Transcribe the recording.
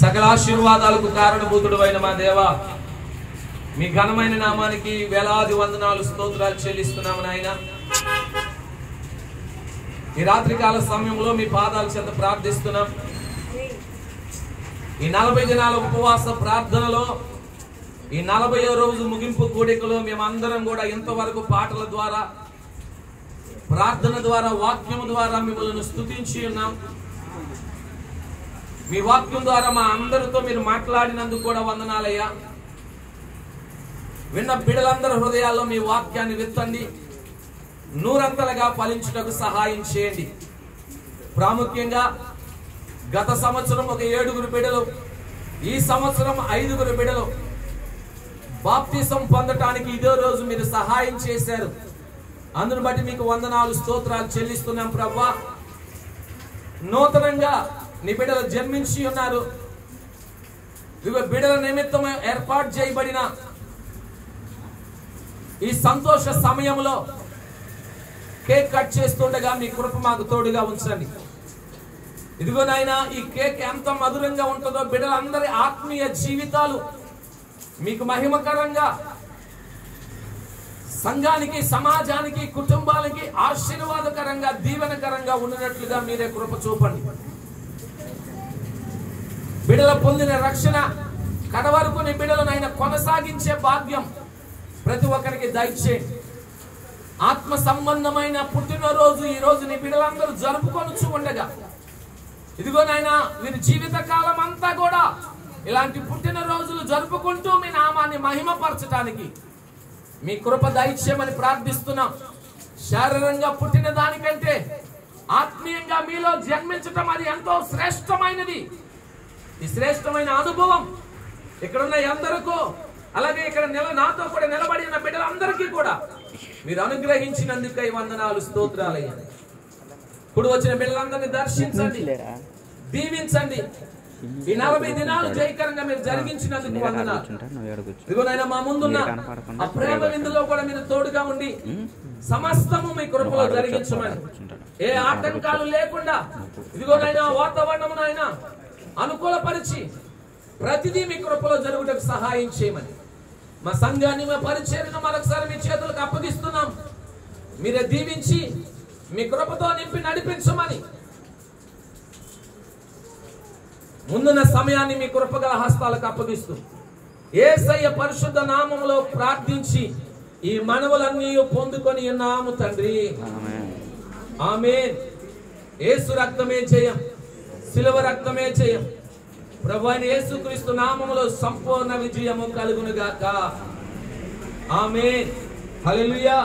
సకల ఆశీర్వాదాలకు కారణభూతుడు అయిన మా దేవ మీ ఘనమైన నామానికి వేలాది వందనాలు స్తోత్రాలు చెల్లిస్తున్నాము నాయన. ఈ రాత్రికాల సమయంలో మీ పాదాల చేత ప్రార్థిస్తున్నాం. ఈ నలభై దినాల ఉపవాస ప్రార్థనలో ఈ నలభై రోజు ముగింపు కూడికలో మేమందరం కూడా ఇంతవరకు పాటల ద్వారా ప్రార్థన ద్వారా వాక్యం ద్వారా మిమ్మల్ని స్థుతించి ఉన్నాం. మీ వాక్యం ద్వారా మా అందరితో మీరు మాట్లాడినందుకు కూడా వందనాలయ్యా. విన్న బిడలందరి హృదయాల్లో మీ వాక్యాన్ని విత్తండి. నూరంతలుగా ఫలించుటకు సహాయం చేయండి. ప్రాముఖ్యంగా గత సంవత్సరం ఒక ఏడుగురు బిడలు ఈ సంవత్సరం ఐదుగురు బిడలు బాప్తిసం పొందటానికి ఇదే రోజు మీరు సహాయం చేశారు. అందును బట్టి మీకు వందనాలు స్తోత్రాలు చెల్లిస్తున్నాం ప్రభా. నూతనంగా నీ బిడ్డలు జన్మించి ఉన్నారు. ఇవి బిడల నిమిత్తం ఏర్పాటు చేయబడిన ఈ సంతోష సమయంలో కేక్ కట్ చేస్తుండగా మీ కృప మాకు తోడుగా ఉంచండి. ఇదిగో నాయన ఈ కేక్ ఎంత మధురంగా ఉంటుందో బిడ్డలందరి ఆత్మీయ జీవితాలు మీకు మహిమకరంగా సంఘానికి సమాజానికి కుటుంబాలకి ఆశీర్వాదకరంగా దీవెనకరంగా ఉండినట్లుగా మీరే కృప చూపండి. బిడల పొందిన రక్షణ కడవరకు బిడలను ఆయన కొనసాగించే భాగ్యం ప్రతి ఒక్కరికి దయచేయండి ఆత్మ సంబంధమైన పుట్టినరోజు ఈ రోజు నీ బిడలందరూ జరుపుకొనుచు ఉండగా. ఇదిగో నాయన వీరి జీవిత కాలం అంతా కూడా ఇలాంటి పుట్టినరోజులు జరుపుకుంటూ మీ నామాన్ని మహిమపరచటానికి మీ కృప దయచేయమని ప్రార్థిస్తున్నాం. శారీరంగా పుట్టిన దానికంటే ఆత్మీయంగా మీలో జన్మించటం అది ఎంతో శ్రేష్టమైనది. ఈ శ్రేష్టమైన అనుభవం. ఇక్కడున్న ఎందరికో అలాగే ఇక్కడ నిల నాతో కూడా నిలబడి ఉన్న బిడ్డలందరికీ కూడా మీరు అనుగ్రహించినందుకై వందనాలు స్తోత్రాలయ్యా ఇప్పుడు వచ్చిన బిడ్డలందరినీ దర్శించండి. దీవించండి. ఈ నలభై దినాలు జయకరంగా మీరు జరిగించినందుకు వందనాలు. ఇదిగో నాయన మా ముందున్న ఆ ప్రేమ విందులో కూడా మీరు తోడుగా ఉండి సమస్తము మీ కృపలో జరిగించమని. ఏ ఆటంకాలు లేకుండా. ఇదిగో నాయన వాతావరణం నాయన అనుకూలపరిచి ప్రతిదీ మీ కృపలో జరుగుటకు సహాయం చేయమని. మా సంఘాన్ని మా పరిచయను మరొకసారి మీ చేతులకు అప్పగిస్తున్నాం. మీరే దీవించి మీ కృపతో నింపి నడిపించమని. ముందున్న సమయాన్ని మీ కృపగల హస్తాలకు అప్పగిస్తూ ఏసయ్య పరిశుద్ధ నామములో ప్రార్థించి ఈ మనవులన్నీ పొందుకొని ఉన్నాము తండ్రి. ఆమె ఏసు రక్తమే జయం. శిలువ రక్తమే జయం ప్రభు అయిన యేసుక్రీస్తు నామములో సంపూర్ణ విజయము కలుగునుగాక. ఆమె హల్లెలూయా.